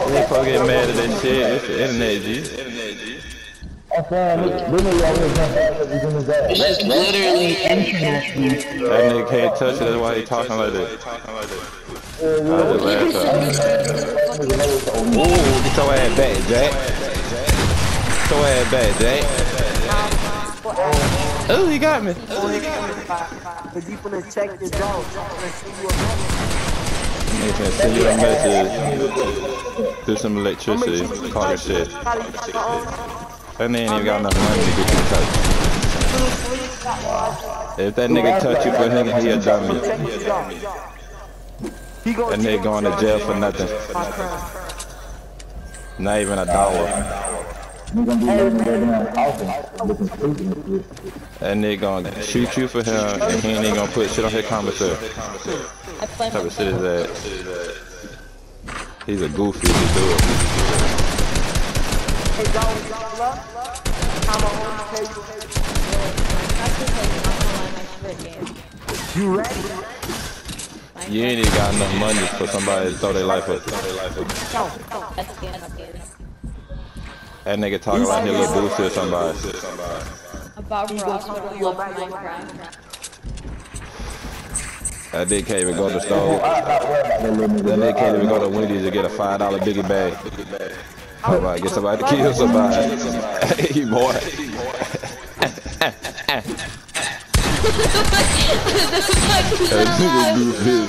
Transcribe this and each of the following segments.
You ain't supposed to get mad at that shit. It's the internet, G. I'm saying, this nigga always been because he's in his ass. This is literally internet. That nigga can't touch it. That's why he talking like that. I just laughed at him. Ooh, get your ass back, Jack. Get your ass back, Jack. Oh, he got me. Cause you finna check this out. Finna send you a Nigga finna send you a message. Do some electricity. Call your shit. Nigga ain't even got enough money to get you touched. If that nigga touch you for him, he a dummy. He gonna going to jail for nothing. Not even a dollar. That nigga gonna shoot you for him, and he ain't gonna put shit on his commissary. Type of shit is that? He's a goofy he do it. Hey, go, go. You ready? You ain't even got enough money for somebody to throw their life up. That's good. That's good. That nigga talking about he a little booster or somebody. About Ross, I love Minecraft. That nigga can't even go to the store. That nigga can't even go to Wendy's to get a five dollar biggie bag. Somebody get somebody to kill somebody. hey boy. That nigga goofy as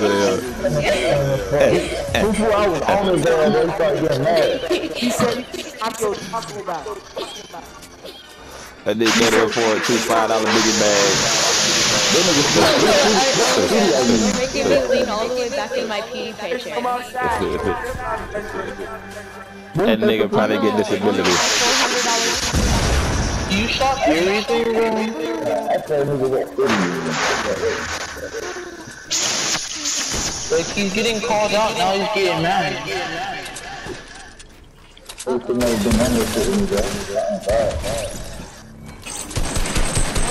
hell. Before I was on his ass, they started getting mad. He said, I'm your talking about. That nigga can't even afford two five dollar biggie bags. You're making me lean all the way back in my PewDiePie chair. Come outside. That nigga probably get disability. You shot everything, bro? I said nigga what Like, he's getting called out, now he's getting mad. Used to never been on this shit in.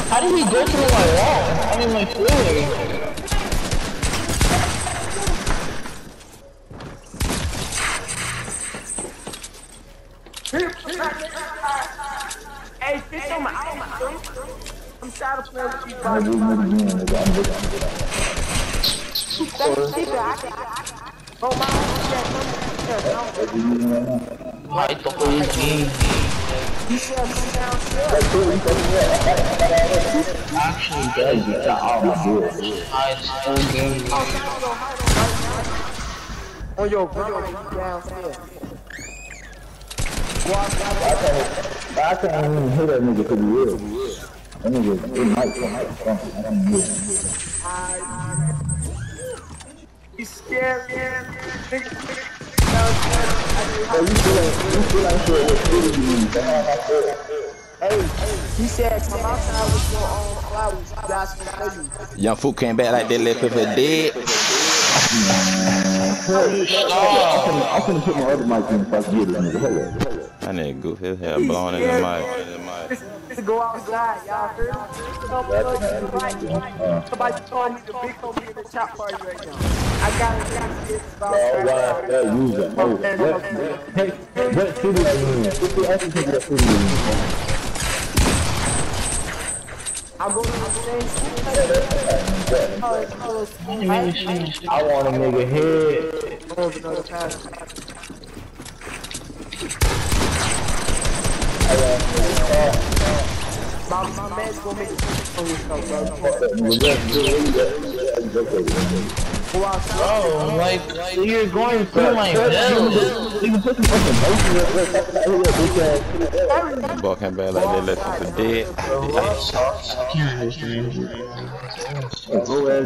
How did he go through my wall? I mean, my floor. Hey, fish on my outfit. I'm trying to play with you, I do bro. it again, nigga. I'm looking, I'm looking. Oh, my own What you using right now? I the whole game. You said come downstairs. That's cool, you fucking yeah. Actually, does. I still game. On your brother, you downstairs. I can't, even hear that nigga pretty real. That nigga, it might come out something. I don't know. You scared, man. Hey, you still ain't, you still ain't sure what city you in. That's all I said. Hey, he said come outside with your own flowers. You guys can you. Young fool came back like that little pepper dead. I'm finna, I'm put my other mic in so I can get it, nigga. That nigga goofy his hair blowing in the mic. To go outside, y'all heard? Somebody, somebody me the big homie in the chop party right now. I got it. got Oh, wow. Oh, what, what, what to school. I want a nigga head. My man's gonna make himself, bro. Go outside. Bro, like, so you're going through my bills. Nigga, put some fucking motion in there. Talk about who that bitch ass. Boy came back like that little pepper dead. Go ass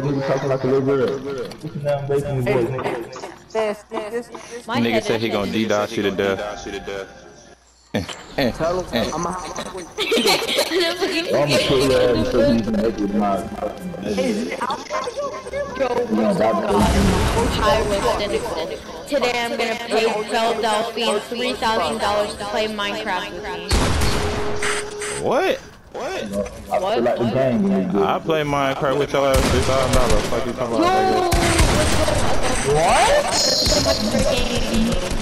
nigga talking like a little girl. Put some damn bass in your voice, nigga. Yes, this, this, My Nigga head said he is gonna heavy. D-dot you to death. Eh, eh, tell him, eh. I'm a hot boy. I'm gonna put your ass until you can make it my. Joe high risk Today I'm gonna pay Philadelphia three thousand dollars to play Minecraft with me. What? I feel like the game when I play Minecraft with your ass three thousand dollars. Fuck you talking about? nigga? What?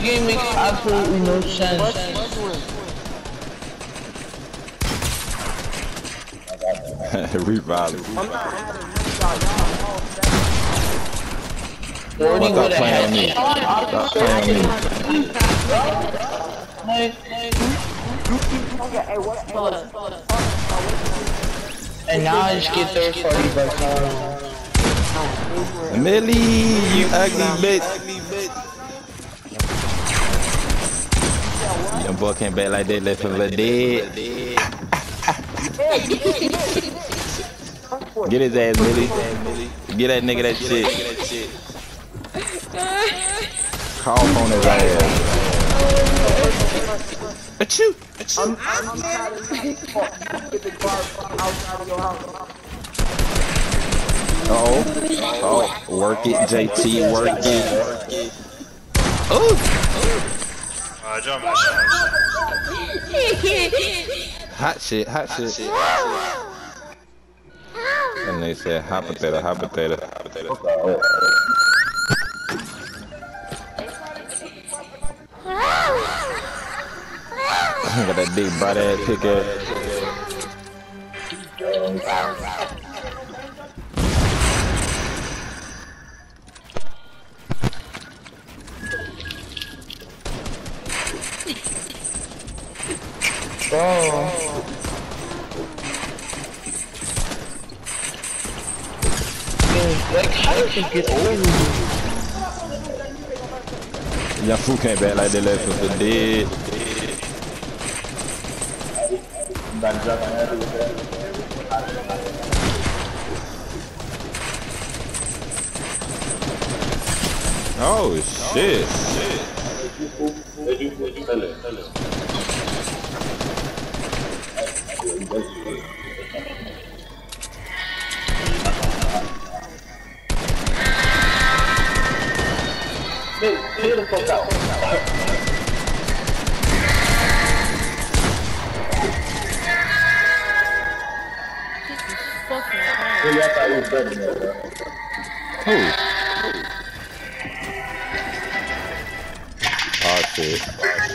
Game makes absolutely no sense. Revive. Forty Stop with a playing on me. Stop playing on me. Like, Hey, what? Hey. And now I just get third party by. Millie, you ugly bitch. Young boy came back like that, left him for dead. Get his ass, Millie. Get that nigga that shit. Call on his ass. Achoo! I'm, I'm house. Oh, oh, work it, JT, work it. Ooh, Uh, hot shit, hot shit. And they said hot potato, hot potato. Got that big butt ass pick Bro. Like, how did you get over Young fool came back like they left him for dead. Oh shit. Who? Shit. I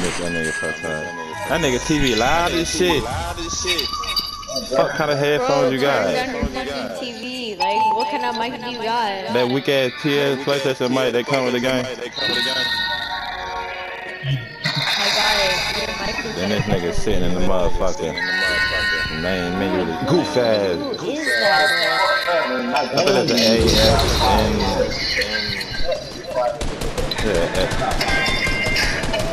miss that nigga sometimes. That nigga TV loud as shit. loud as shit. What kind of headphones you got? Fucking TV. Like, what kind mic you got? That weak ass PS PlayStation mic that come with the game. I got it. Your mic Then this nigga sitting in the motherfucking main menu. Goof ass. Who is that? I think that's an AF and yeah. F.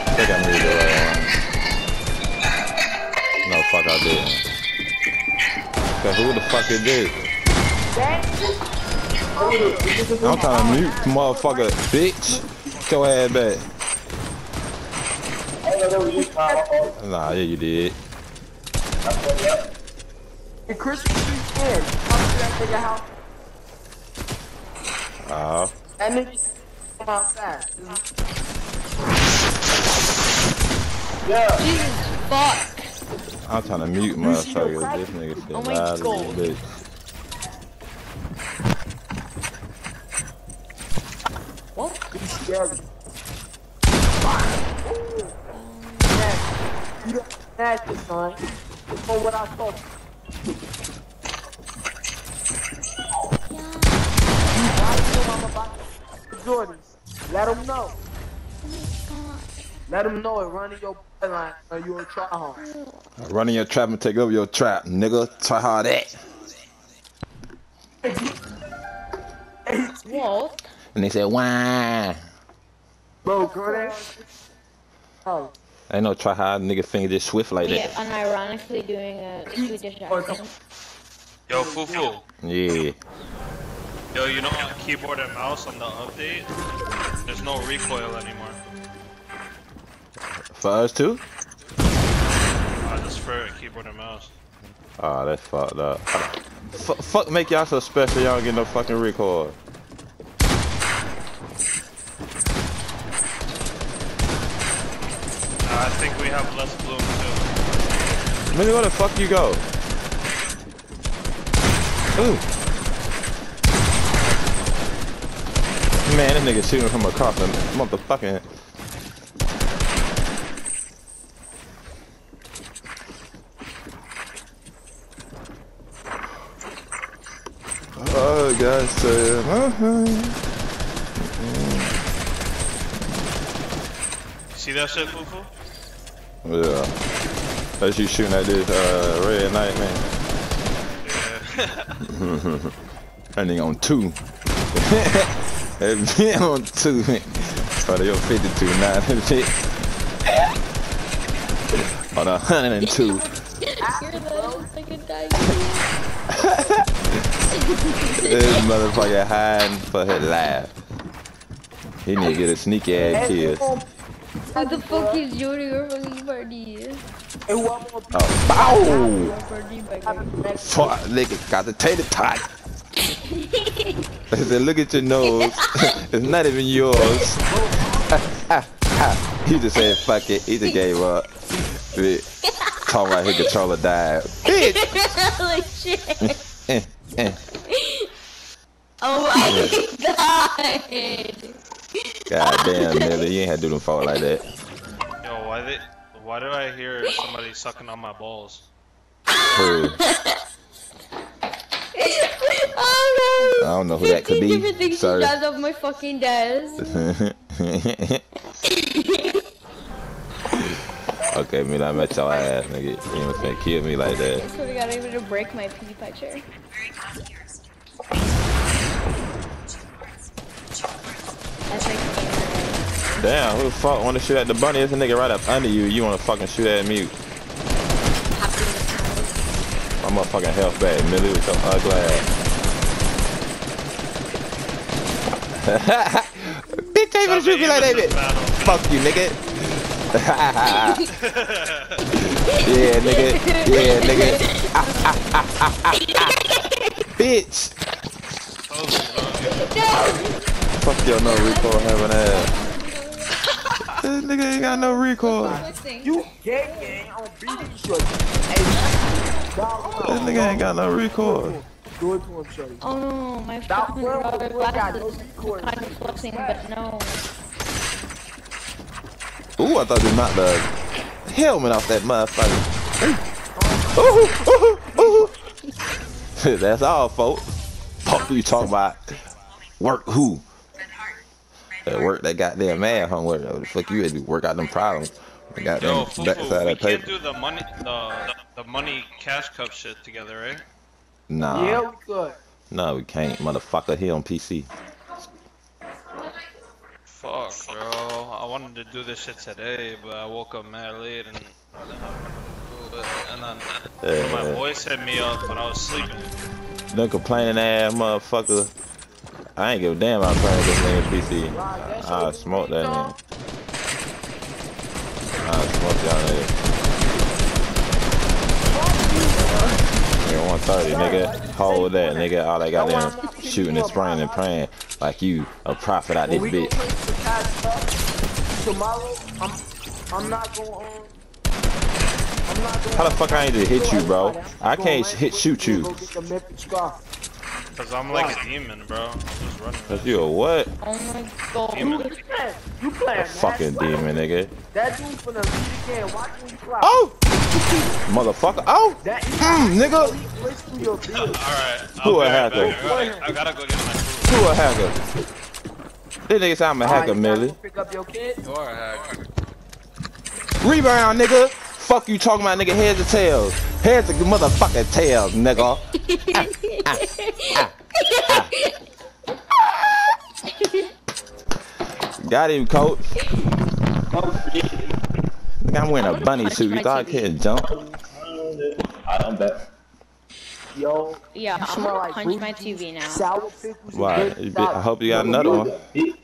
I think I moved the right one. Uh, no, fuck, I didn't. Cause who the fuck is this? I'm trying to mute, motherfucker, bitch. Get your ass back. Nah, yeah, you did. The Christmas tree in. Come to that nigga house. Oh. Uh-huh. That nigga. Fuck. I'm trying to mute motherfucker. This nigga sitting Oh my loud as a God. bitch. Scary. You don't snatch it, son. For what I saw. You gotta know I'm about the Jordans. Let them know. Let them know it running your line or you a try hard. Uh-huh. Running your trap and take over your trap, nigga. Try hard at. Whoa. And they said, why? Bro, girl, that. Oh, Ain't no try hard nigga finger this swift like Yeah, that. unironically doing a Swedish accent. Yo, Fufu. Yeah. Yo, you know on keyboard and mouse on the update, there's no recoil anymore. For us too? Uh, just for keyboard and mouse. Oh, that's fucked up. F fuck make y'all so special y'all get no fucking record. Have less bloom too. Nigga, where the fuck you go? Ooh. Man, this nigga shooting from across the motherfucking. Oh, God, said, uh-huh. See that shit, Fufu? Yeah. That's you shooting at this uh, red knight, man. Yeah. That nigga on two. that man on two, man. Probably your 52 now. that shit. On a 102. You're the fucking dying. This motherfucker hiding for his life. He need to get a sneaky ass kill. Who the fuck is Jody or fucking party? And who I'm gonna be Oh, bow! Party by having the next Fuck, nigga got the tater tot. I said, look at your nose. it's not even yours. he just said, fuck it. He just gave up. Talking about his controller died. Bitch! Holy shit. Eh, eh. Oh my god. God damn, nigga. You ain't had to do them fault like that. Yo, why they? Why did I hear somebody sucking on my balls? Who? Oh no. I don't know who that could be. Different things Sorry. she does off my fucking desk. okay, me not met your ass, nigga. You ain't gonna kill me like that. I swear to god, I'm gonna break my pee chair. That's like Damn, who the fuck wanna shoot at the bunny? There's a nigga right up under you. You wanna fucking shoot at me? My motherfucking health back, Millie, with your ugly ass. Bitch, ain't gonna shoot me like that, bitch. Fuck you, nigga. yeah, nigga. Yeah, nigga. Bitch. Fuck your no recoil having ass. This nigga ain't got no recoil. You gay gang on BD shorty. This nigga ain't got no recoil. do it to him, shorty. Oh no, my Stop fucking rubber the boy, got no glasses kind of flexing, but no. Ooh, I thought you knocked the helmet off that motherfucker. Ooh, ooh, ooh. That's all, folks. Fuck who you talking about? Work who? That work that goddamn man homework. What the fuck you had to work out them problems? The Yo, goddamn Fufu, backside we of that can't paper. do the money, the, the money cash cup shit together, right? Nah, Yeah, we could. no, we can't, motherfucker. He on PC. Fuck, bro. I wanted to do this shit today, but I woke up mad late and I didn't do it. and then my Yeah. voice hit me up, when I was sleeping. No complaining ass motherfucker. I ain't give a damn about playing this nigga PC. I'll smoke that nigga. I'll smoke y'all nigga. Nigga 130, nigga. Hold that, nigga. All that goddamn shooting and spraying and praying like you a prophet out this bitch. How the fuck I ain't just hit you, bro? I can't hit shoot you. Go get the Memphis scarf. Cause I'm like a demon, bro. I'm just running. Cause you a what? Oh my god. Demon. You playing, you playing, A fucking man. demon, nigga. That dude finna lead again. Watch him fly. Oh! Motherfucker. Oh! That Mm, nigga. he glitched through your beard. Alright. Who I'll a be right hacker? I gotta, go get my food. Who a hacker? This nigga say I'm a Alright, hacker, you Millie. Pick up your kid. You are a hacker. Rebound, nigga. Fuck you talking about, nigga. Heads or tails? Heads or motherfucking tails, nigga. Got him, coach. Look, I'm wearing a bunny suit. You thought I couldn't jump? I'm back. Yo, Yeah, I'm gonna like punch my TV now. sour Why? good You bit- salad. I hope you got another one. You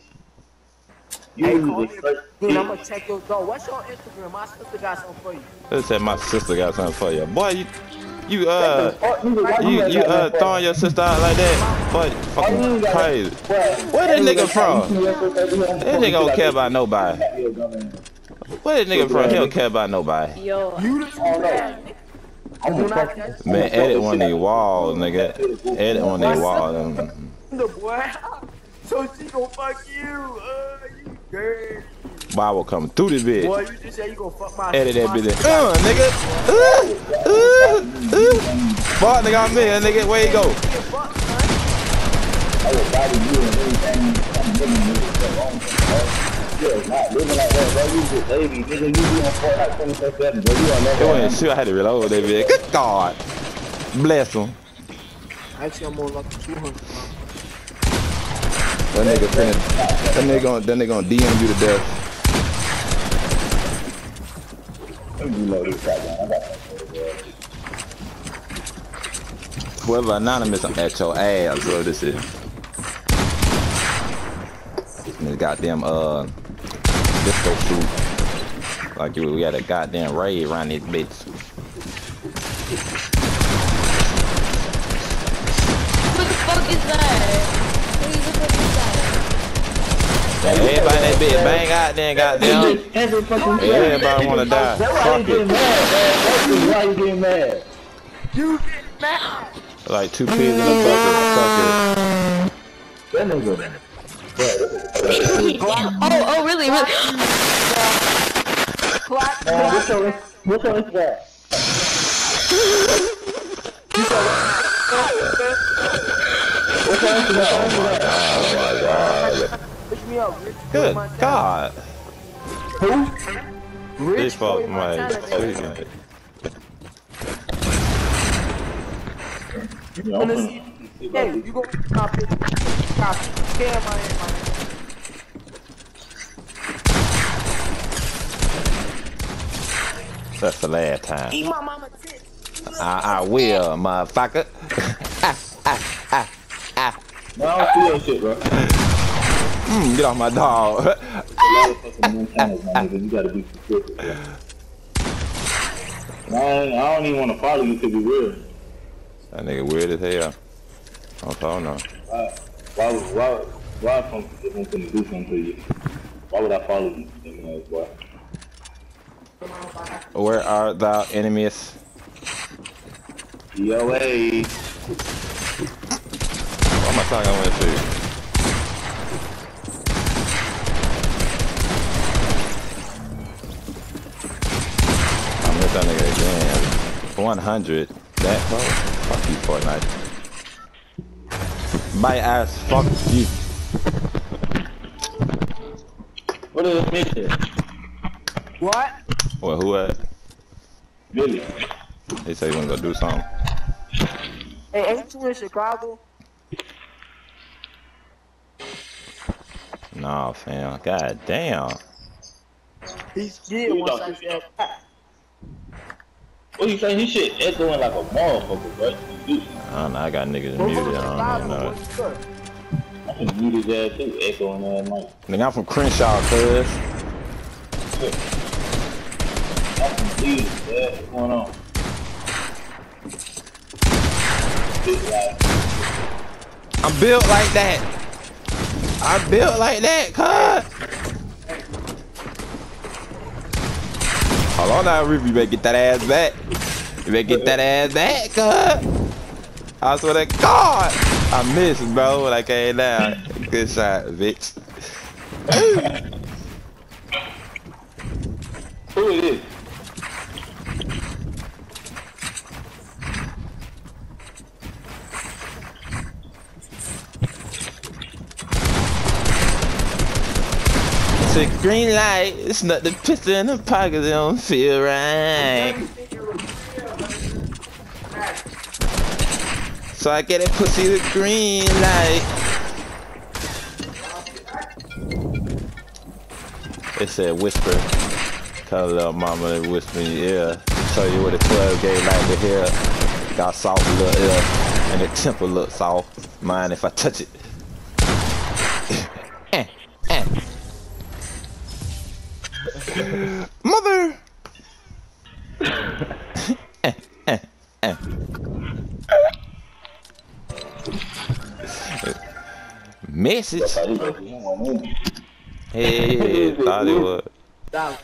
Hey, usually call me. search- Dude, I'm gonna check your door. What's your Instagram? My sister got something for you. They said my sister got something for you. Boy, you, you, uh, you, you, uh, throwing your sister out like that? Boy, fucking crazy. Where that nigga from? That nigga don't care about nobody. Where this nigga from? He don't care about nobody. Yo, fuck Man, edit one of these walls, nigga. Edit one of these walls. the boy. So she gon' fuck you. Uh, you dirty. Bible coming through this bitch. Boy, you just said you gon' fuck my Edit that my- bitch. Uh, nigga. Uh, uh, uh. Fuck, nigga, I'm in, nigga. Where you go? I will body you and everything. I'm living with it. Wrong thing, bro. Yeah, not living like that, bro. You just baby, nigga. You be on Fortnite 24 7, bro. You are It never. wasn't sure I had to reload that bitch. Good God. Bless him. Actually, I'm more like 200. That nigga finna, that nigga gonna, that nigga gonna DM you to death. Let me reload this shotgun. I got that, bro. Whoever anonymous at your ass, bro, this is. This goddamn, uh, disco shoot. Like we had a goddamn raid around this bitch. Everybody in that bitch bang out there, goddamn. Every fucking. Everybody wanna die. That's why you getting mad, man. That's why you getting mad. You get mad. Like two peas in a bucket. Fuck That nigga. Oh, oh, really, really? Clap, Man, what's clap. your, what's your Instagram? What's your Instagram? Push me up, Rich. it. Good God. Rich This fuck my Montana, You Wanna see- Hey, you go copy. Copy. Damn, my man. That's the last time. Eat my mama tits. I, I will, motherfucker. No, I don't see that shit, bro. Mm, get off my dog. A lot of fucking Montanas, my nigga. You gotta be specific, bro. I, don't even want to follow you to be real. that nigga weird as hell. I don't know. Why, why, would- why, why if I'm if I'm gonna do something to you? Why would I follow you? You know, why? Where are thou enemies? DOA. What am I talking with you? 100. That close? Fuck you, Fortnite. My ass, fuck you. What is this mission? What? Well, who uh, at? Billy. He said he wanna go do something. Hey, ain't you in Chicago? Nah, fam. God damn. He's yeah, once I said that. What you saying? His shit echoing like a motherfucker, bro. I don't know. I got niggas Go to muted. I don't Chicago, even know. boy, you good. I can mute his ass too, echoing all night. Nigga, I'm from Crenshaw, cuz. I'm from Cleveland, man. What's going on? Big life. I'm built like that. I'm built like that, cuz. Hold on now, Reef. You better get that ass back. You better get that ass back, cuz. I swear to God. I missed, bro, when I came down. Good shot, bitch. Who it is? A green light. It's not the pistol in the pocket. It don't feel right. So I get it pussy with green light. It said whisper. Tell little mama to whisper in your ear. Show you what a 12 gauge like to hear. Got soft little ear. And the temple looks soft. Mind if I touch it. Eh, eh. Mother! Eh. Message? Hey, thought it was. Dollar.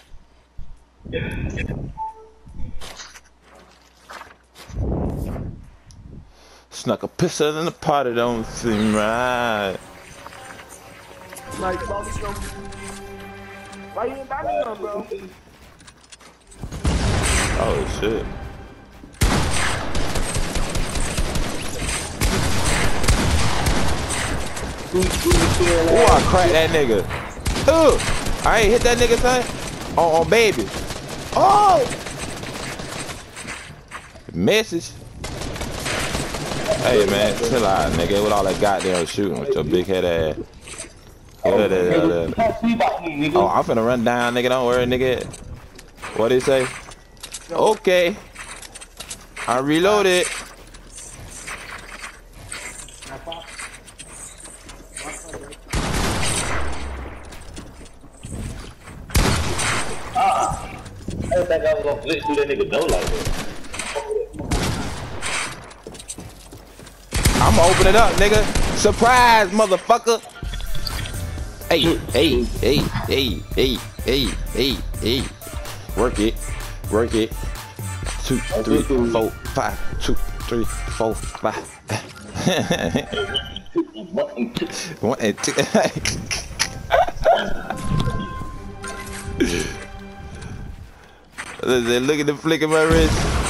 Snuck a pistol in the party, don't seem right. Like. Why you ain't got me bro? Oh shit. Oh, I cracked that nigga. Ooh, I ain't hit that nigga, son. On, on baby. Oh! Message. Hey, man, chill out, nigga. With all that goddamn shooting with your big head ass. Oh, nigga. Oh, I'm finna run down, nigga. Don't worry, nigga. What did he say? Okay. I reloaded. I didn't think I was gonna glitch through that nigga door like that. I'ma open it up, nigga. Surprise, motherfucker. Hey, hey, hey, hey, hey, hey, hey, hey. Work it. Work it. Two, three, four, five. Two, three, four, five. One and two. Look at the flick of my wrist.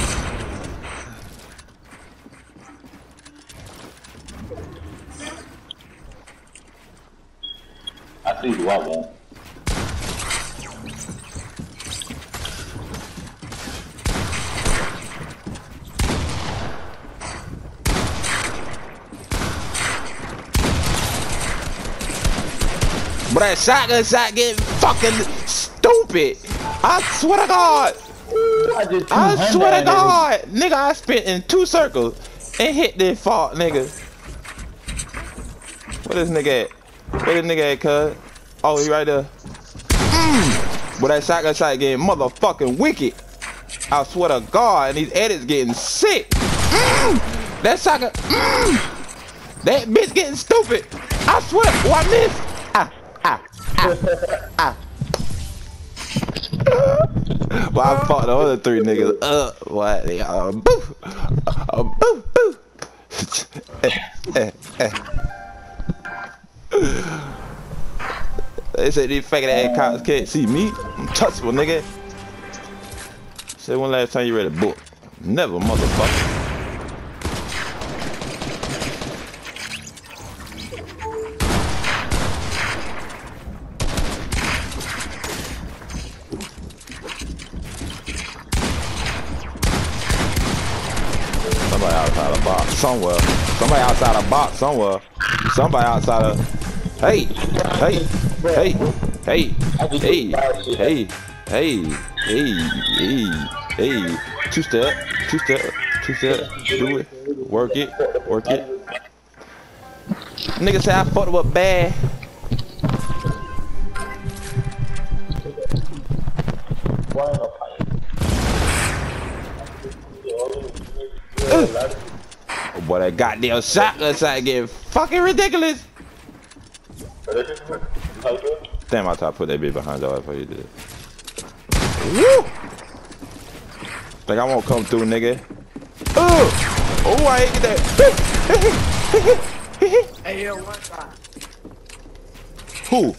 That shotgun shot getting fucking stupid. I swear to God. I I swear to God. Nigga, I spit in two circles and hit this fault, nigga. Where this nigga at? Where this nigga at, cuz? Oh, he right there. Mm. But that shotgun shot getting motherfucking wicked. I swear to God, and these edits getting sick. Mm. That shotgun. Mm. That bitch getting stupid. I swear. Oh, I missed. Well, I fought the other three niggas up. What? They uh, boo, uh, boo, boo. They said these faggot ass cops can't see me. I'm touchable, nigga. Say when last time you read a book? Never, motherfucker. Somewhere. Somebody outside a box somewhere. Somebody outside a. Hey, hey, hey, hey, hey, hey, hey, hey, hey, hey. Two step, two step, two step. Do it. Work it. Work it. Nigga say I fucked with bad. Boy, that goddamn shotgun shot getting fucking ridiculous. Damn, I thought I put that bitch behind y'all before you did. Woo! Think I won't come through, nigga. Oh! Oh, I ain't get that. Hey, yo, what's that? Who?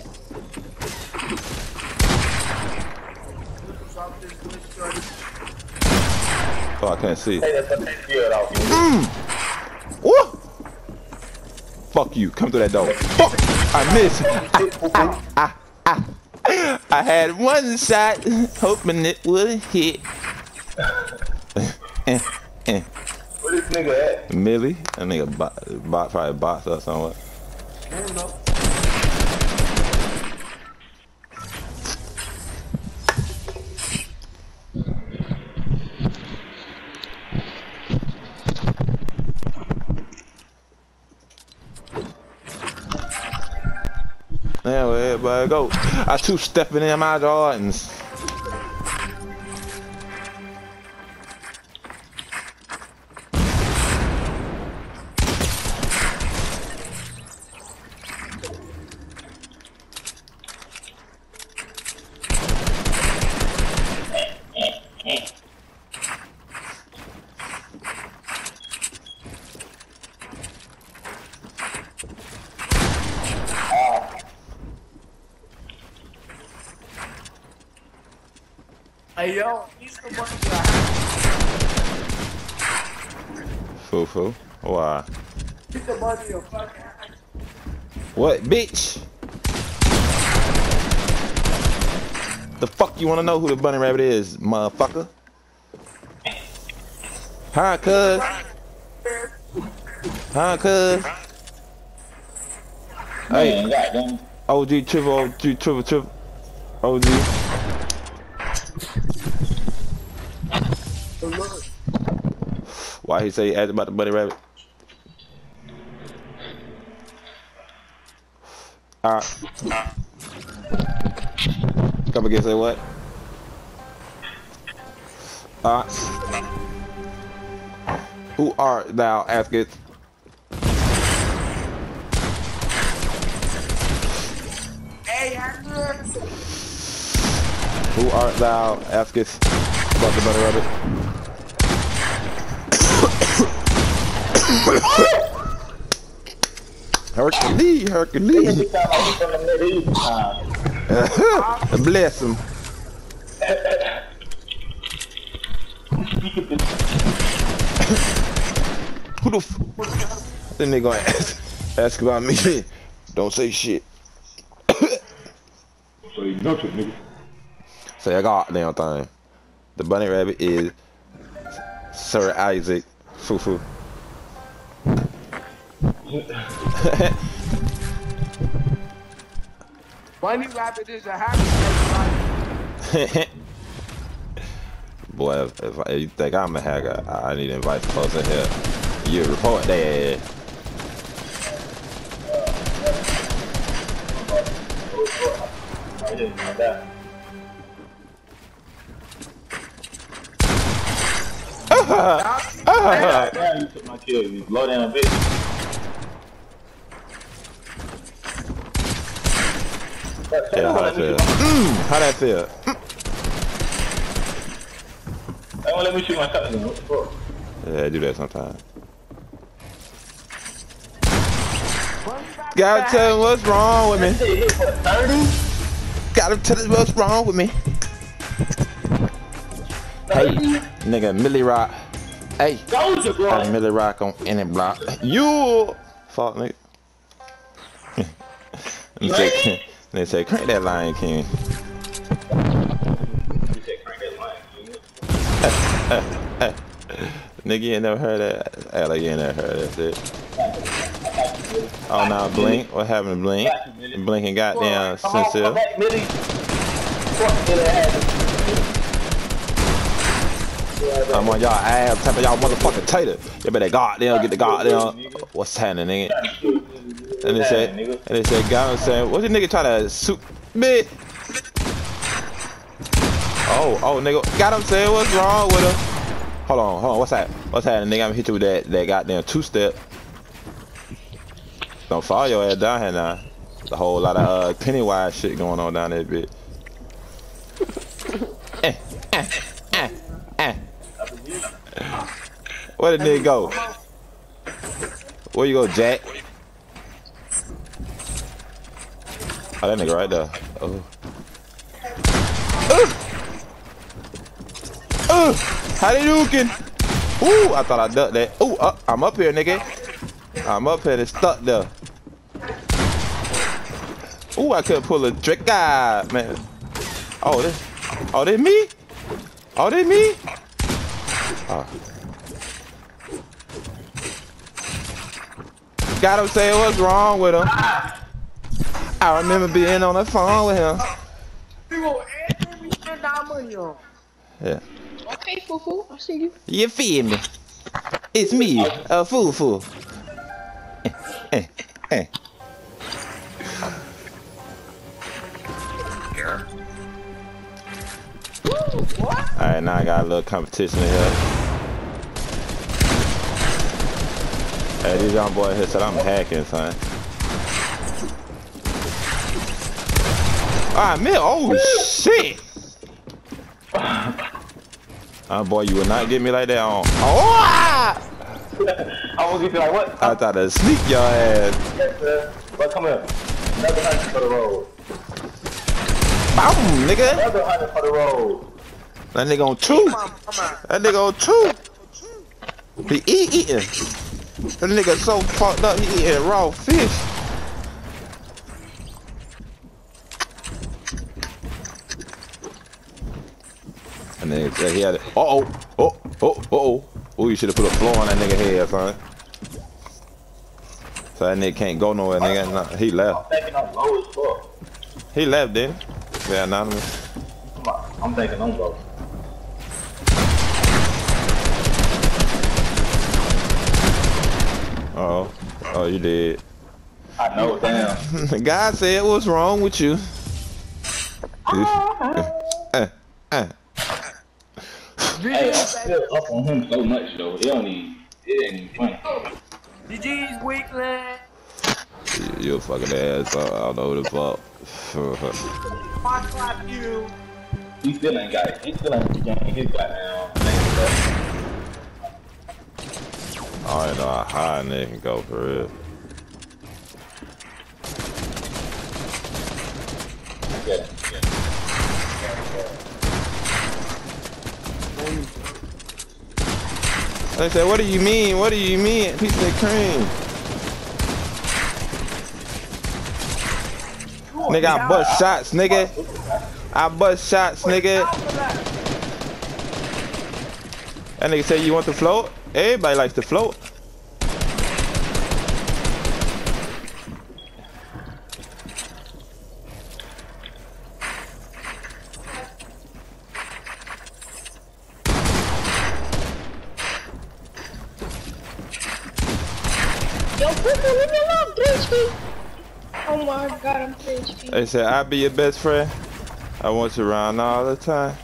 Drop this glitch, shorty. Oh, I can't see. Hey, that's a big deal, though. Mm. Fuck you. Come through that door. Fuck! I missed. Ah, ah, ah. I had one shot, hoping it would hit. eh, eh. Where this nigga at? Millie, that nigga bot, bot probably box or somewhere. bug. Go. I two stepping in my gardens. Hey yo, he's the one that Foo foo. Why? he's the money of fucking. What, bitch? The fuck you wanna know who the bunny rabbit is, motherfucker? Huh, cuz? Huh, cuz? Hey, OG triple, OG triple, triple, OG. Why he say he asked about the bunny rabbit? Alright. Come again, say what? Alright. Who art thou, asketh? Hey, Who art thou, asketh about the bunny rabbit? Hercules, Hercules. Every time I look on the medieval time. Bless him. Who the f- Then they gonna ask, ask about me. Don't say shit. So you know it, nigga. Say I got damn thing. The bunny rabbit is Sir Isaac Fufu. Bunny rabbit is a happy Boy, if, if, if you think I'm a hacker, I, I need to invite folks in here. You report that. I didn't know that. Damn, you took my kill, you low down bitch. Yeah, how that feel? Mm, how that feel? They won't let me shoot my shotgun. What the fuck? Yeah, I do that sometimes. Gotta tell him what's wrong with me. They hit for 30? Gotta tell him what's wrong with me. Hey, nigga, Millie Rock. Hey, hey, Millie Rock on any block. You fuck nigga. they say, they say, crank that Lion King. Nigga. You ain't never heard that. Act like you ain't never heard that shit. Oh, now Blink. What happened to Blink? Blink and goddamn sincere. I'm on y'all ass, tapping y'all motherfucking tater. You better goddamn get the goddamn. What's happening, nigga? And they said, nigga. and they said, God, I'm saying, what the nigga try to shoot me? Oh, oh, nigga, got him saying, what's wrong with him? Hold on, hold on, what's that? What's happening, nigga? I'm gonna hit you with that, that goddamn two step. Don't fall your ass down here now. There's a whole lot of uh, Pennywise shit going on down there, bitch. eh, eh, eh, eh. Where did nigga go? Where you go, Jack? Oh, that nigga right there. Oh. Uh. Uh. How they looking? Ooh, I thought I ducked that. Ooh, uh, I'm up here, nigga. I'm up here. It's stuck there. Ooh, I could pull a trick guy, man. Oh, this. Oh, this me? Oh, this me? Oh. Got him saying what's wrong with him. I remember being on the phone with him. We will every spend our money on. Yeah. Okay, Fufu, I see you. You feel me? It's me, a foo foo. Eh, eh. Alright, now I got a little competition here. Hey, these young boys here said I'm hacking, son. Ah, man, oh shit! Ah, boy, you would not get me like that on. Oh! ah! I won't get you like, what? I thought to sneak your ass. Yes, sir. But come here. Another hundred for the road. Boom, nigga. Another hundred for the road. That nigga on two. That nigga on two. He eat eating. That nigga so fucked up. He eating raw fish. And then he had it. Uh oh. Oh. Oh. Uh oh. Oh, you should have put a floor on that nigga head, son. So that nigga can't go nowhere, nigga. Nah, he left. I'm thinking I'm low as fuck. He left, didn't? Yeah, anonymous. I'm, I'm thinking I'm low. Uh oh. Oh, you did. I know, damn. God said, what's wrong with you? uh, uh. Hey, I'm still up on him so much though. It don't even, it ain't even funny. GG's weakling. You, you a fucking ass. I, I don't know the fuck. Fuck slap you. He still ain't got it. He still ain't got his goddamn name left. I don't know how high a nigga can go for real. Get it. Get it. They said, what do you mean? What do you mean? Piece of cream. Nigga, I bust shots, nigga. I bust shots, nigga. That nigga said you want to float? Everybody likes to float. Yo, Purple, leave me alone, 3 HP. Oh my god, I'm 3 HP. They said, I'll be your best friend. I want you around all the time.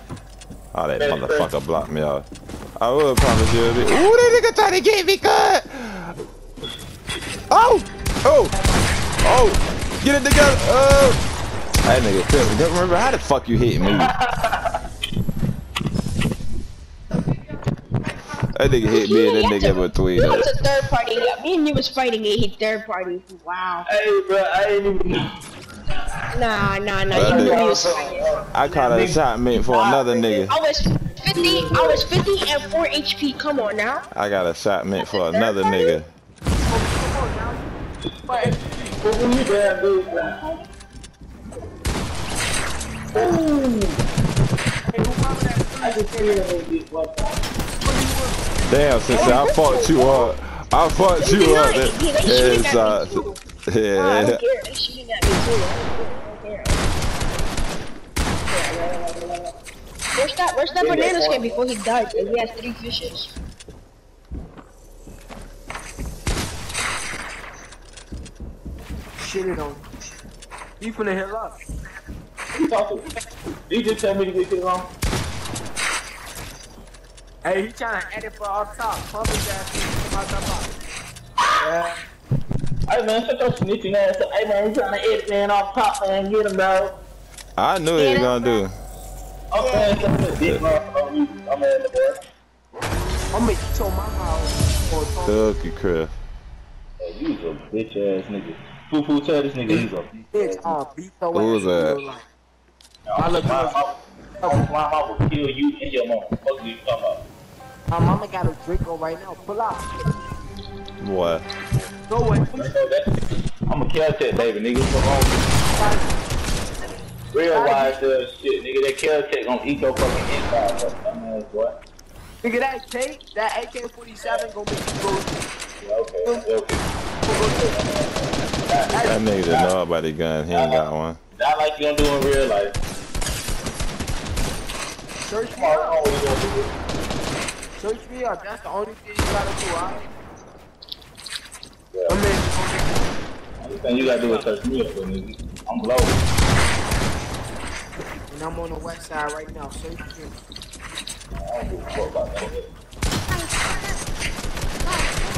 Oh, that Best motherfucker blocked me out. I will promise you. Ooh, that nigga trying to get me cut. Oh, oh, oh, get it together. Oh, that nigga feel me. Don't remember how the fuck you hit me. That nigga hit me and that nigga between It was a third party. Yeah, me and you was fighting it. He third party. Wow. Hey, bro, I ain't even know. Nah, nah, nah. You knew he was. I caught a shot meant for another nigga. I was 50. I was 50 and 4 HP. Come on now. I got a shot meant for another nigga. What when you damn dude. I just came here a little bit, what? Damn, since I fucked you up. I fucked you up. He- he- he shooting It's, at uh, me too. I yeah. don't care. They shooting at me too. I don't care. Where's that? Where's that banana skin before he died? He has three fishes. Shit it on. You finna heal up. You talking? Did you just tell me to get shit wrong? Hey, he tryna edit for off top. Pump his ass in out that box. Yeah. Hey man, shut your snitching ass up. Hey man, you trying to edit man off top, man. Get him, bro. I knew he was gonna do. I'm saying something big, bro. I'm I'm in the boy. I'm gonna eat your mama house. Or Tom. Cookie Chris. Hey, you a bitch ass nigga. Foo foo tell this nigga he's a Bitch, I'll beat your Who was that? real life. I look my mama. My mama will kill you and your mama. What are you talking about? My mama got a Draco right now. Pull out. What? Go away. I'm a Caltech baby, nigga. What's wrong? Real wise uh, shit, nigga. That Caltech gonna eat your fucking inside, bro. Dumbass boy. Nigga, that K, that AK-47 gonna make you go. Yeah, okay, okay. That nigga didn't know about the gun. He ain't got one. Not like you gonna do in real life. Search me up. long you gonna do it? Search me up. That's the only thing you gotta do, alright? Yeah. I mean, Only thing you gotta do is touch me up, nigga. I'm low. And I'm on the west side right now. Search me. I don't give a fuck about that.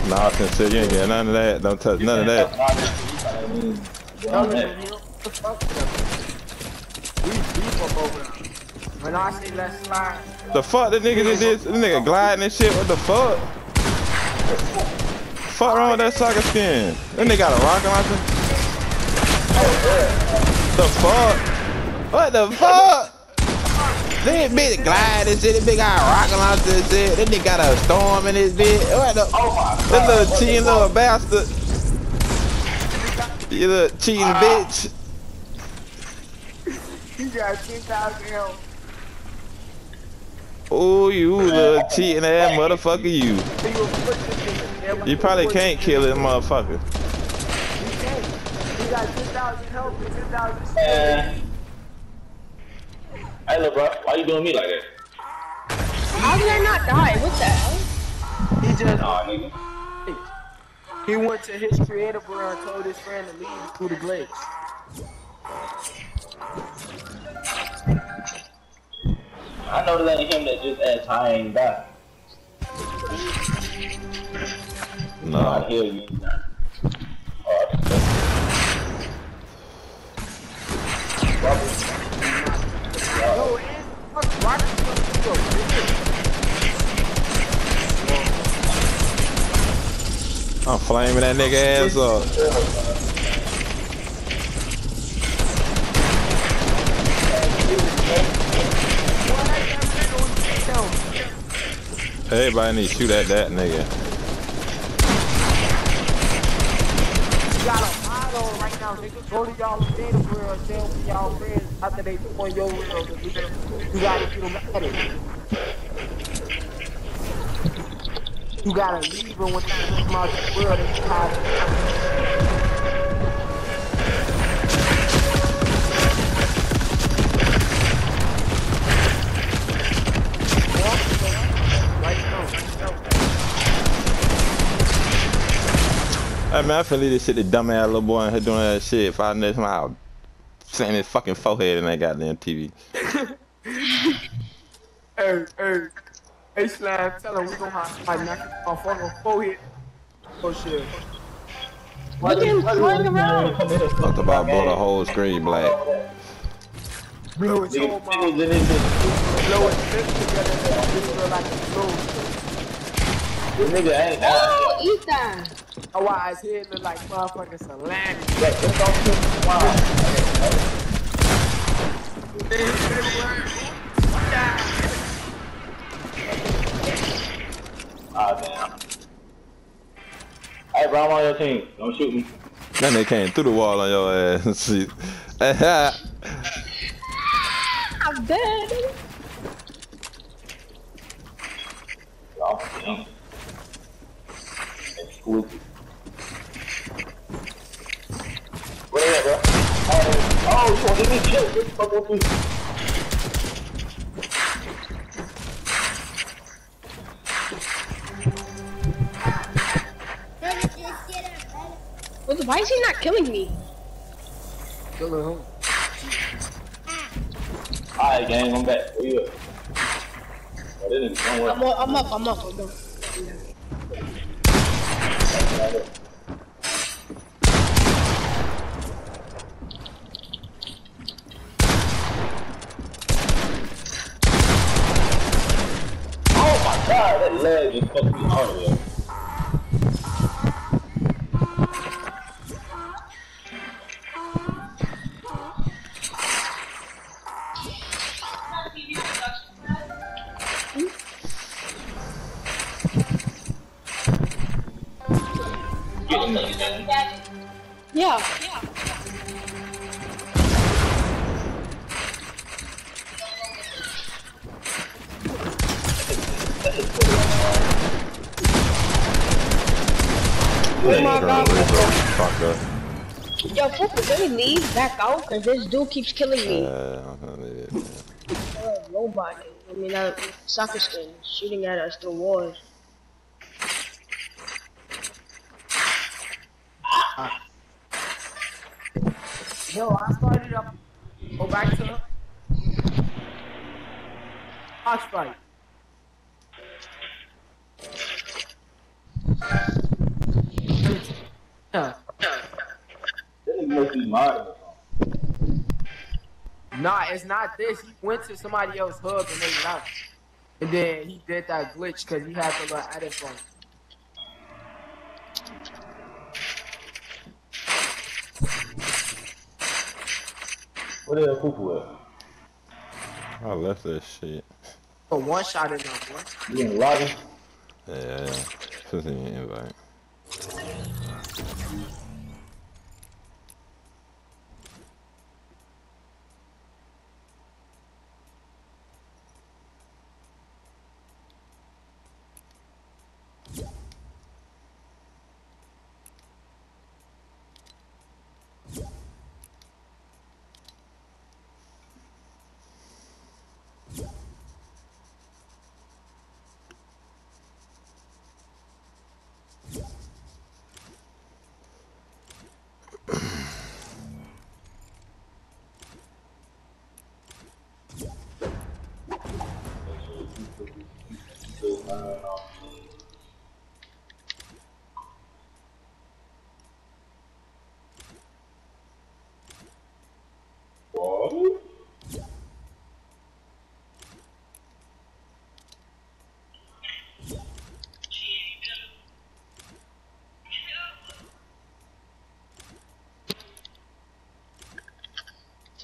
Nah, since you ain't get none of that. Don't touch none of that. Tell me, you know, what the fuck with them? We deep up over there. When I say let's slide, The fuck the nigga did this? This nigga gliding and shit. What the fuck? Fuck wrong with that soccer skin? That nigga got a rocket launcher? The fuck? What the fuck? This bitch glide and shit. That bitch got a rocket launcher and shit. That nigga got a storm in his bitch. What the? Oh my That god. little cheating little bastard. You little cheating ah. bitch. He got 10,000 health. Oh, you little cheating ass motherfucker, you. He will put this nigga. You probably can't kill this motherfucker. He can't. He got 10,000 health and 10,000 speed. Man. Hey, little bro, why you doing me like that? How did I not die? What the hell? He just Nah, nigga. he went to his creative world and told his friend to leave through the glitch. I know that ain't him that just asked how I ain't die. How the No. hell you flaming that nigga ass up. Everybody need to shoot at that nigga. Got a mod right now, nigga. Go to y'all y'all friends after they your you gotta get them at it. You gotta leave them when they come out the world and try Right now, right now. Hey man, I finna leave this shit to dumb ass little boy in here doing that shit. If I know somehow slam his fucking forehead in that goddamn TV. Hey, hey, hey, Slime, tell him we gonna have somebody knock his off on the forehead. Oh shit. Look at him flying around. Talked about blow the whole screen black. Blow his whole Nigga, mouth, niggas in this bitch. blow his lips together, this feel like a blow. This nigga ain't die. Oh, eat that. Oh, why his head look like motherfucking salami. But it's on two. Wow. Ah, damn. Hey, bro, I'm on your team. Don't shoot me. Then they came through the wall on your ass. See. I'm dead. Y'all, damn. Where they at, bro? Oh, oh, you want to get me killed? What the Why is he not killing me? Killing him. Alright, gang, I'm back. Where you at? They didn't, don't worry. I'm, up, I'm up. I'm up. I'm up. Back out because this dude keeps killing me. Uh, I'm gonna leave it. Uh, robot. I mean, uh, soccer skin shooting at us through walls. Yo, I started up. Go back to Fox fight. Yeah. That nigga must be mad or something. Nah, it's not this. He went to somebody else's hub and they left. And then he did that glitch because he had the little edit phone. Where the hell Poo-Poo at? I left that shit. For one shot in there, boy. You in the lobby? Yeah, yeah. Send me an invite.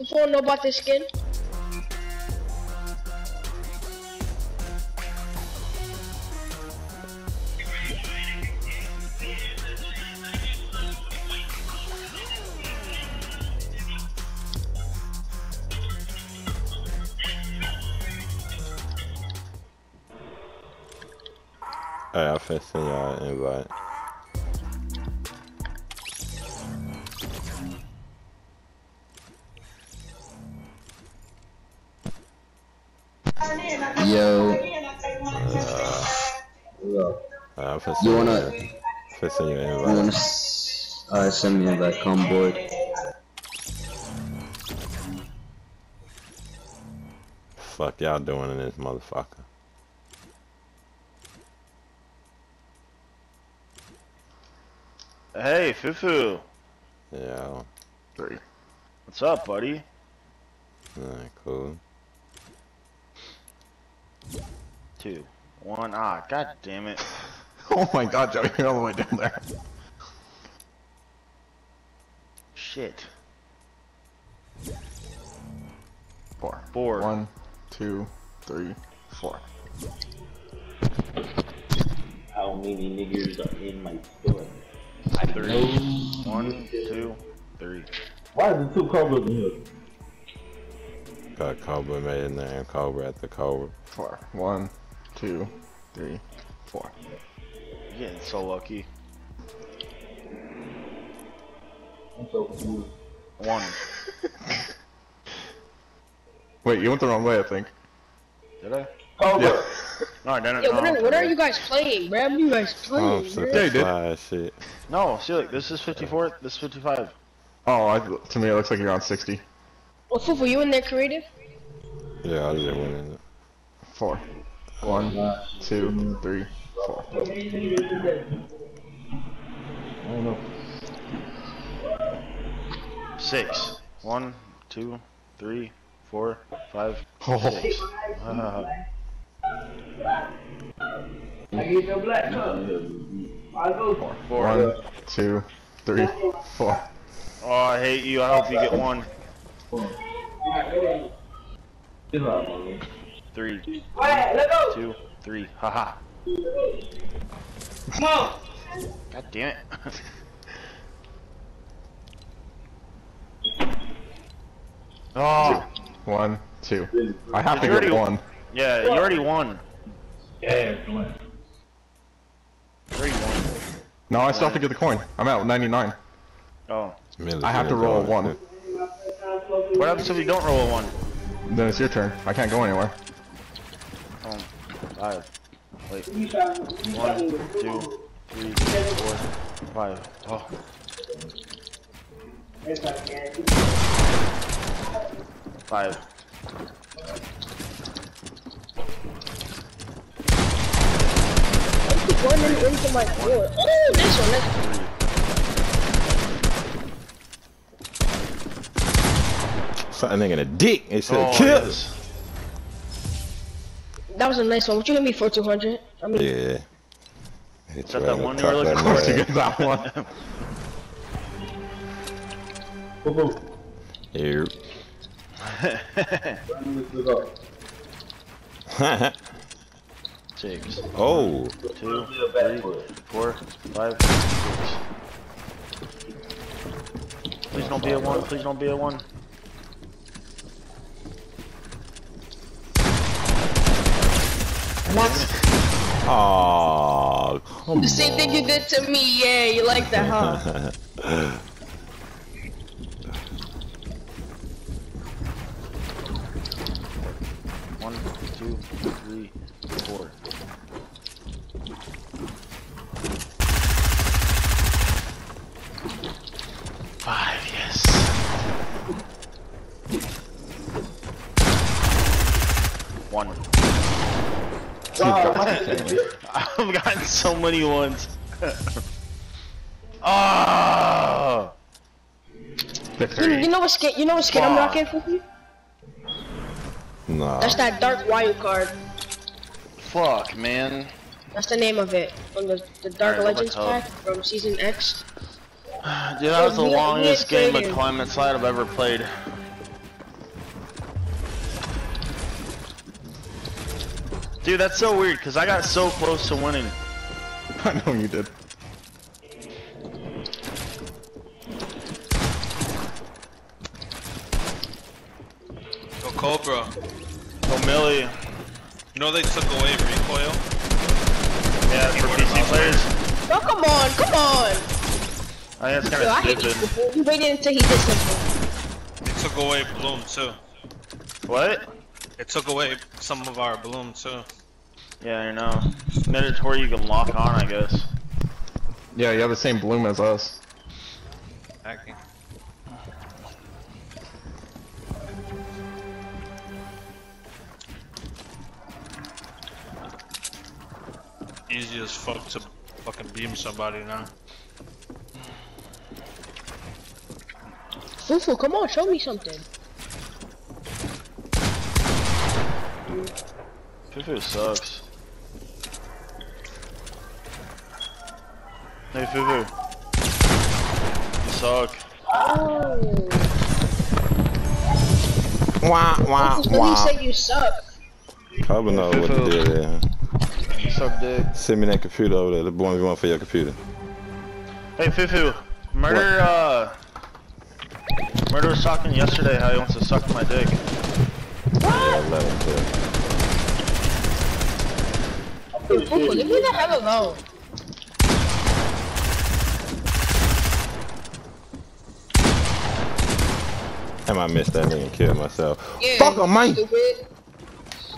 About this skin? Send me that come board. Fuck y'all doing in this motherfucker. Hey, Fufu. Yeah, Three. What's up, buddy? alright, cool. Two. One. Ah, god damn it. Oh my god, Joe, you're all the way down there. Shit. Four. Four. One, two, three, four. How many niggers are in my store? Three. One, two, three. Why is it two cobras in here? Got Cobra made in there and Cobra at the Cobra. Four. One, two, three, four. You're getting so lucky. I'm so confused. One. Wait, you went the wrong way, I think. Did I? Oh, Cobra! No, I didn't. Yo, no, what are, what are you guys playing, bro? What are you guys Oh, playing, shit, bro? Yeah, you did. fly shit. No, see, look, this is 54. This is 55. Oh, I, to me it looks like you're on 60. Well, Fufu, you in there creative? Yeah, I just went in it. Four. One, two, three, four. I don't know. Six. One, two, three, four, five, Oh, six. Ah. Four. one, two, three, four. Oh, I hate you. I hope you get one. It's not funny. Three. Two, three. Haha. God damn it. oh, One, two. I have to You get one. yeah, you already won. Yeah, come on. You already won. No, I still have to get the coin. I'm at 99. Oh. I have to roll a one. What happens if you don't roll a one? Then it's your turn. I can't go anywhere. Oh, five. Wait. One, two, three, four, five. Oh. Five. One in, into my door. Oh, this one. This Something nigga in the dick. It said Oh, kill. yes. That was a nice one. Would you give me for 200? I mean, Yeah. Hit that you that right in one you were looking for? To get that one. Boo boo. Here. Let's go. Six, oh. two, three, four, five, six. Please don't be a one. Please don't be a one. Oh, come The same thing you did to me, yeah, you like that, huh? two, three, four. Five, yes. One. I've gotten so many ones. Ah! You, you know what skin? You know what skin I'm Fuck. rocking for you? Nah. That's that dark wild card. Fuck, man. That's the name of it from the the Dark Alright, Legends pack from season X. Dude, that was the We- we longest game of traded. Climate Slide I've ever played. Dude, that's so weird, because I got so close to winning. I know you did. Go Cobra. Oh, Millie. You know they took away recoil? Yeah, for PC players. Oh come on, come on! Oh, I think it's kind I of hate you. stupid. You waited until he did something. They took away bloom too. What? It took away some of our bloom too. Yeah, I know. Mandatory you can lock on, I guess. Yeah, you have the same bloom as us. Hacking. Easy as fuck to fucking beam somebody now. Fufu, come on, show me something. Fufu sucks. Hey, Fufu. You suck. Oh. Wah, wah, Fufu, when you wah. say you suck. Probably know what to do there. You suck dick. Send me that computer over there. The boy you want for your computer. Hey, Fufu. Murder, uh... Murder was talking yesterday how he wants to suck my dick. Yeah, let him do it. Fufu, leave me the hell alone. I might miss that nigga and kill myself. Yeah, Fuck him, man. Stupid.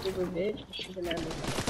Stupid bitch.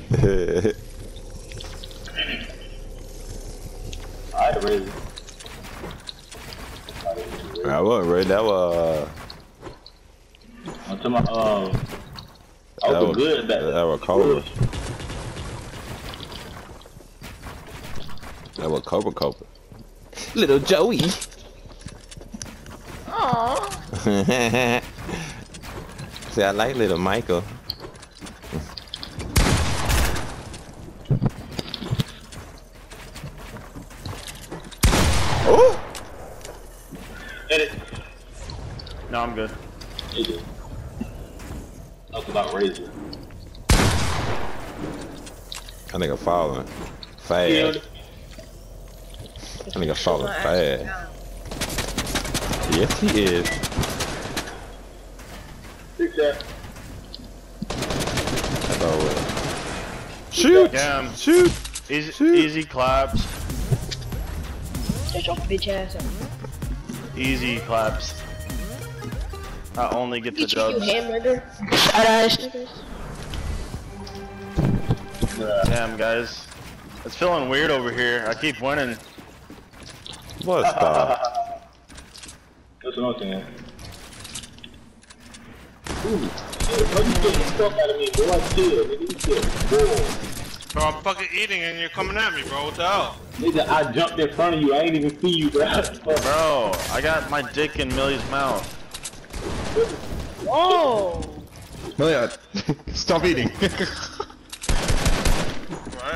I raised. I was right. That was. I'm talking about, um, I That was was good at that. That was Cobra. That was Cobra Cobra. Little Joey. Aww. See, I like little Michael. Oh! Hit it. No, I'm good. It did. Talk about raising. That nigga falling fast. Killed. That nigga falling fast. Yes, he is. Fix that. That's all right. Shoot! Damn. Shoot! Easy, Shoot. easy claps. Get your bitch ass up. Easy claps. I only get the Eat you, you hamburger. Fat ass niggas. Damn, guys. It's feeling weird over here. I keep winning. What stop? That's what I'm saying. Ooh, Bro, you get the out of me, boy. Chill, nigga. You chill. Bro, I'm fucking eating and you're coming at me, bro. What the hell? Nigga, I jumped in front of you. I ain't even see you, bro. Bro, I got my dick in Millie's mouth. Oh! No, yeah. Stop eating.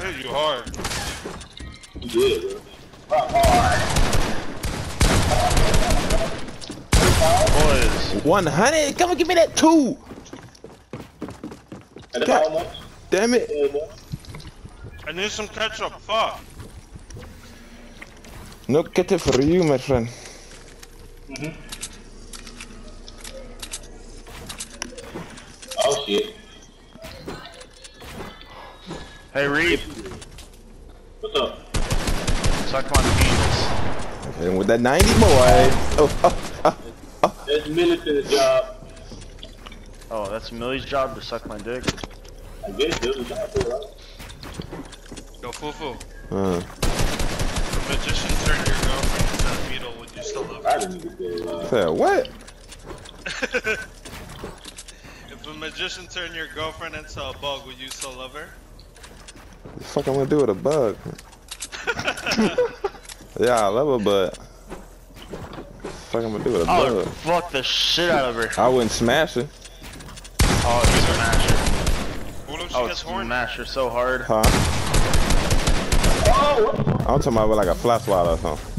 Bro, I hit you hard. You did, bro. Boys, 100? Come on, give me that two. And God. Damn it. I need some ketchup. Fuck. No ketchup for you, my friend. Mm-hmm. Oh, shit. Hey Reed, What's up? suck my penis. And with that 90 boy. Oh, oh, oh. That's military job. Oh, that's Millie's job to suck my dick. I guess that's a job for it, right? Yo, Fufu. Uh, The magician turned your girlfriend into a beetle. Would you still love I her? didn't even say it, uh, said what? if a magician turned your girlfriend into a bug, would you still love her? The fuck I'm gonna do with a bug? yeah, I love her, but fuck I'm gonna do with a I would bug? fuck the shit out of her. I wouldn't smash it. Oh, I'd smash her. What if she I would gets horny? smash her so hard. huh? I'm talking about with like a fly swatter or something.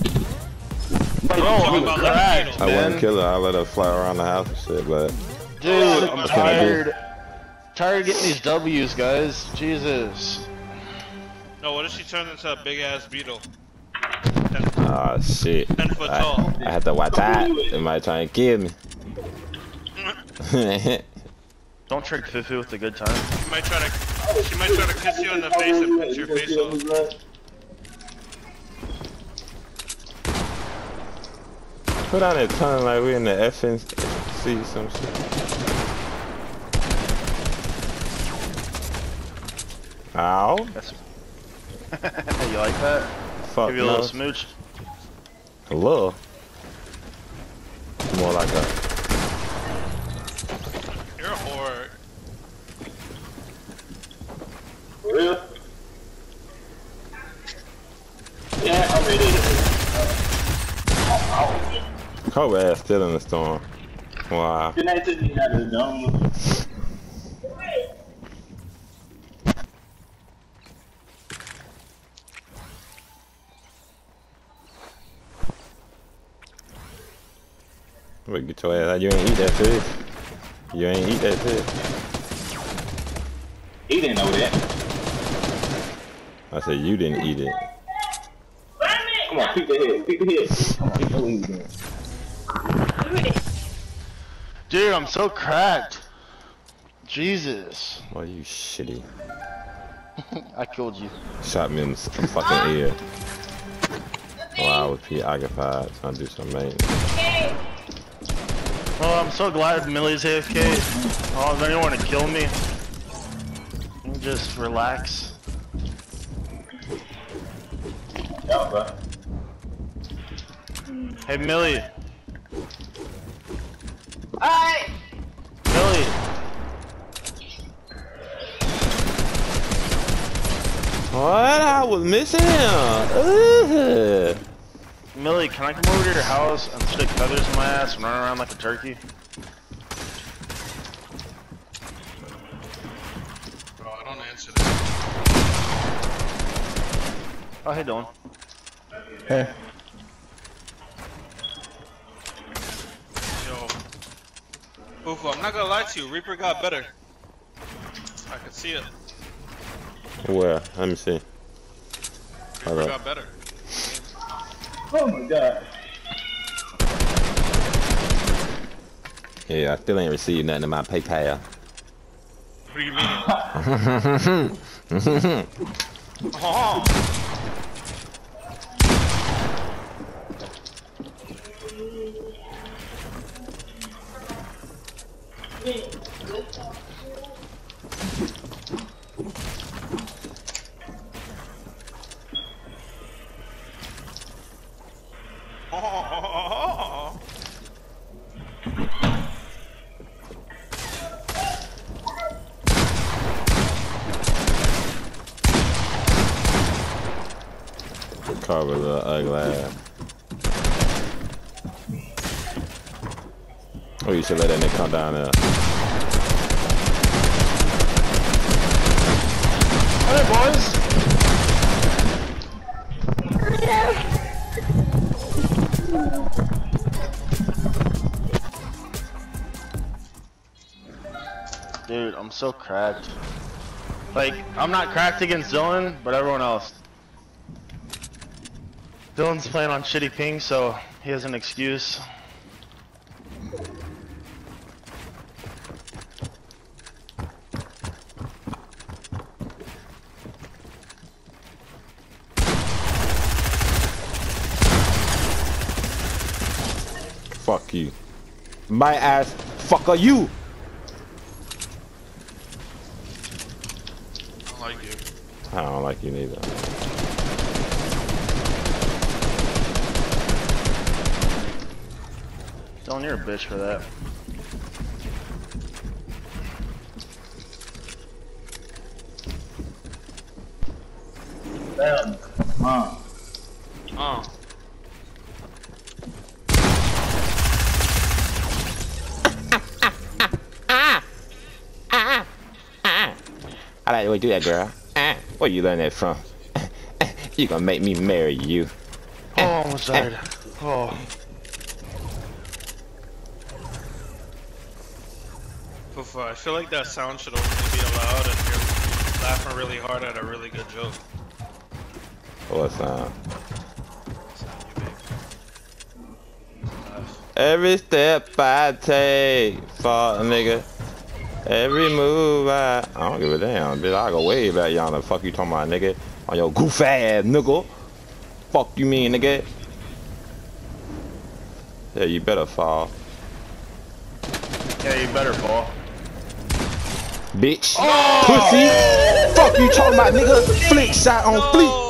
Bro, I'm about cracked. I wouldn't kill her. I let her fly around the house and shit, but Dude, I'm What can I do? tired. Tired of getting these W's, guys. Jesus. No, what if she turned into a big ass beetle? ah shit. 10 foot tall. I, I had to watch out. They might try and kill me. Don't trick Fifu with a good time. She might try to, she might try to kiss you in the face and pinch your face off. Put on that tongue like we're in the FNC some shit. Ow. That's you like that? Fuck Give you a little smooch. A little? More like a You're a whore. For real? Yeah, I'm ready. cold ass still in the storm. Wow. Good night to me out of the dome. But get your ass out. You ain't eat that fish. You ain't eat that fish. He didn't know that. I said you didn't eat it. Come on, peek the head, peek the head. Come on, he know what. Dude, I'm so cracked. Jesus. Why you shitty? I killed you. Shot me in the fucking ear. While I was preoccupied trying to do some maintenance. Oh, I'm so glad Millie's AFK. Oh, does anyone want to kill me? Just relax. Yeah, bro. Hey, Millie. Alright! Millie. What? I was missing him. Ugh. Millie, can I come over to your house and stick feathers in my ass and run around like a turkey? Bro, I don't answer this. Oh, hey, Dylan. Hey. Yo. Fufu, I'm not gonna lie to you. Reaper got better. I can see it. Where? Let me see. Hold Reaper up. got better. Oh my god. Yeah, I still ain't received nothing in my PayPal. What do you mean? oh. so cracked. Like, I'm not cracked against Dylan, but everyone else. Dylan's playing on shitty ping, so he has an excuse. Fuck you. My ass fucker you. I like you. I don't like you neither. Dylan, you're a bitch for that. Damn. Mom. Oh. I like the way you do that, girl. Where you learn that from? you gonna make me marry you. Oh, I almost died. Oh. Fufu, I feel like that sound should only be allowed if you're laughing really hard at a really good joke. What's up? Sound you make. Laugh. Every step I take, fuck nigga. Every move I, I don't give a damn, bitch. I go way back y'all. The Fuck you talking about, nigga. On your goof ass, nigga. Fuck you mean, nigga. Yeah, you better fall, Yeah, you better fall. bitch. Oh! Pussy. Fuck you talking about, nigga. Flick shot on fleek.